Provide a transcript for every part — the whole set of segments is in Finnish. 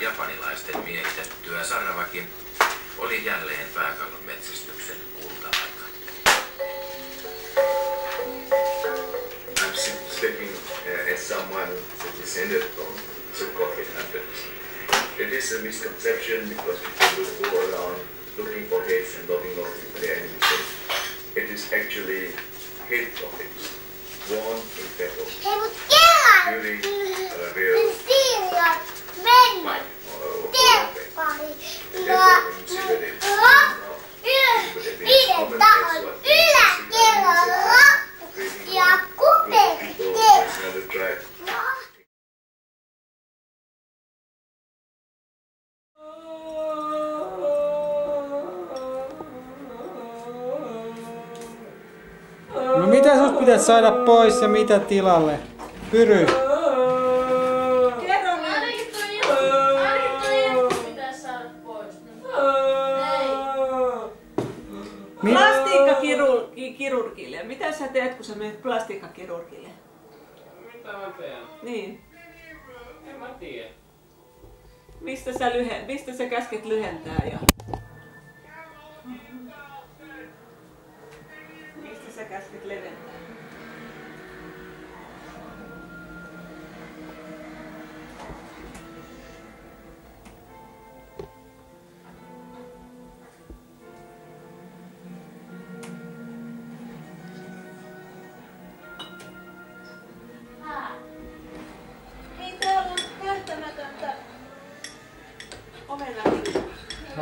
japanilaisten miehitettyä Saravakin oli jälleen pääkallon metsästyksen kulta-aika. I'm stepping uh, as someone that descended from so-called hunters. It is a misconception because people will go around looking for heads and logging off with their. It is actually head pockets worn in battle during mitä sus pitäisi saada pois ja mitä tilalle? Pyry. Plastiikkakirurgille. Mitä sä teet, kun sä menet plastiikkakirurgille? Mitä mä teen? Niin. En mä tiedä. Mistä sä, lyhe, mistä sä käsket lyhentää ja...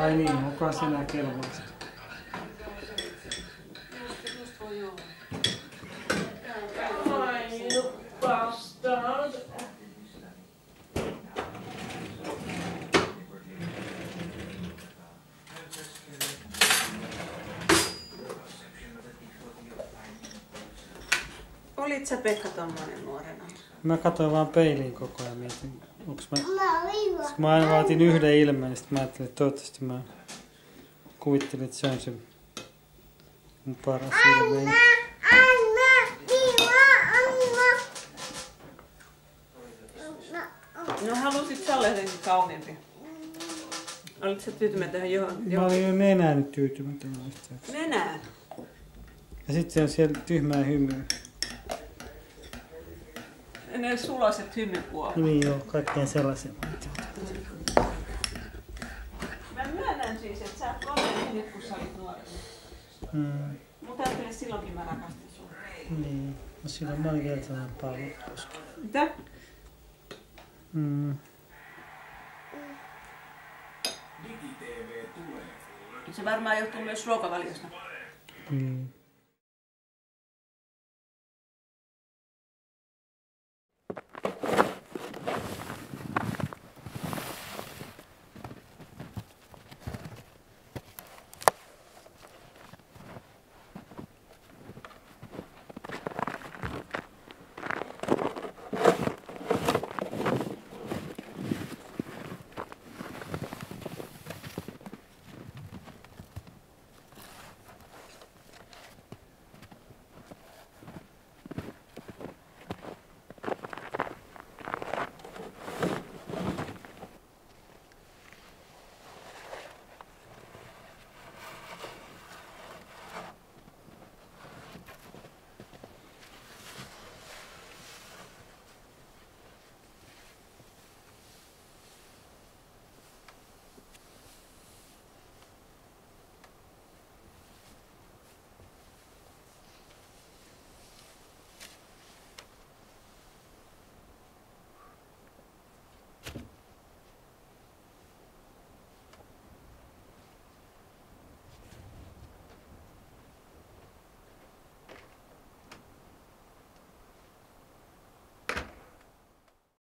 Ai niin, onko kelvollista? Ai, you bastard! Olit sä Pekka tommonen nuorena? Mä katsoin vaan peiliin koko ajan mietin, onks mä... Mä viiva. Mä aina vaatin yhden ilmeen, niin sit mä ajattelin, että toivottavasti mä kuvittelin, että se on se mun paras ilme. No halusit sä olla jotenkin kauniimpi? Olit sä tyytymätön johon? Mä olin jo nenään tyytymätön. Nenään. Ja sit se on siellä tyhmää hymyä. Ne suloset hymykuo. Niin joo, kaikkien sellaisia. Mä myönnän siis, että sä oot onnellinen nyt, kun sä olit nuorena. Mm, Mutta ajattelin, silloinkin mä rakastin sua. niin. No silloin mä olin vielä sellainen paljon. Mitä? Mm. Se varmaan johtuu myös ruokavaliosta. Mm.